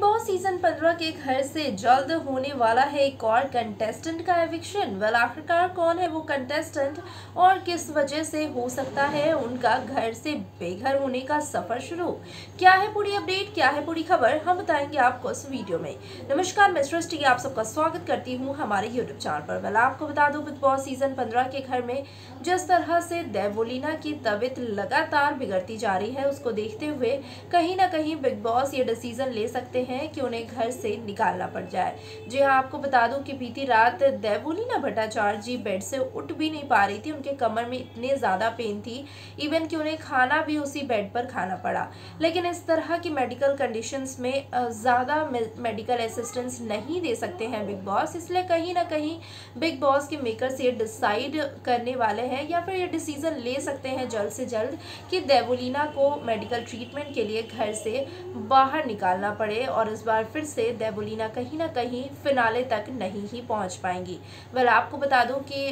Bye! Season 15 के घर से जल्द होने वाला है एक और कंटेस्टेंट का एविक्शन वेल आखिरकार कौन है वो कंटेस्टेंट और किस वजह से हो सकता है उनका घर से बेघर होने का सफ़र शुरू? क्या है पूरी अपडेट क्या है पूरी खबर? हम बताएँगे आपको इस वीडियो में। नमस्कार, मैं सृष्टि। आप सबका स्वागत करती हूँ हमारे यूट्यूब चैनल पर। वेल आपको बता दूँ, बिग बॉस सीज़न पंद्रह के घर में जिस तरह से देवोलिना की तबीयत लगातार बिगड़ती जा रही है, उसको देखते हुए कहीं ना कहीं बिग बॉस ये डिसीज़न ले सकते हैं कि उन्हें घर से निकालना पड़ जाए। जी हाँ आपको बता दूँ कि बीती रात देवोलीना भट्टाचार्य जी बेड से उठ भी नहीं पा रही थी। उनके कमर में इतने ज़्यादा पेन थी इवन कि उन्हें खाना भी उसी बेड पर खाना पड़ा। लेकिन इस तरह की मेडिकल कंडीशंस में ज़्यादा मेडिकल असिस्टेंस नहीं दे सकते हैं बिग बॉस। इसलिए कहीं ना कहीं बिग बॉस के मेकर्स ये डिसाइड करने वाले हैं या फिर ये डिसीज़न ले सकते हैं जल्द से जल्द कि देवोलीना को मेडिकल ट्रीटमेंट के लिए घर से बाहर निकालना पड़े और इस बार फिर से देबोलिना कहीं ना कहीं फिनाले तक नहीं ही पहुँच पाएँगी। वेल आपको बता दूँ कि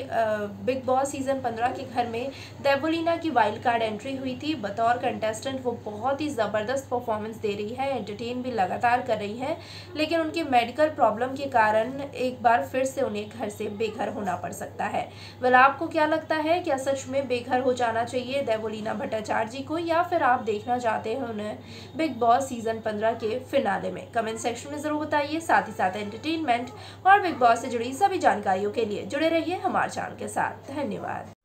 बिग बॉस सीज़न पंद्रह के घर में देबोलीना की वाइल्ड कार्ड एंट्री हुई थी। बतौर कंटेस्टेंट वो बहुत ही ज़बरदस्त परफॉर्मेंस दे रही है एंटरटेन भी लगातार कर रही है, लेकिन उनके मेडिकल प्रॉब्लम के कारण एक बार फिर से उन्हें घर से बेघर होना पड़ सकता है। वेल आपको क्या लगता है, क्या सच में बेघर हो जाना चाहिए देवोलीना भट्टाचार्य जी को, या फिर आप देखना चाहते हैं उन्हें बिग बॉस सीज़न पंद्रह के फिनाले में? कमेंट सेक्शन में ज़रूर बताइए। साथ ही साथ एंटरटेनमेंट और बिग बॉस से जुड़ी सभी जानकारियों के लिए जुड़े रहिए हमारे चैनल के साथ। धन्यवाद।